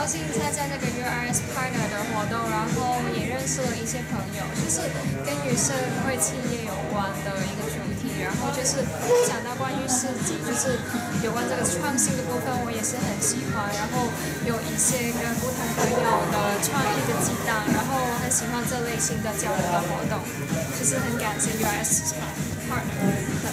高兴参加这个 URS Partner 的活动，然后也认识了一些朋友，就是跟与社会企业有关的一个主题，然后就是讲到关于设计，就是有关这个创新的部分，我也是很喜欢，然后有一些跟不同朋友的创意的激荡，然后我很喜欢这类型的交流的活动，就是很感谢 URS Partner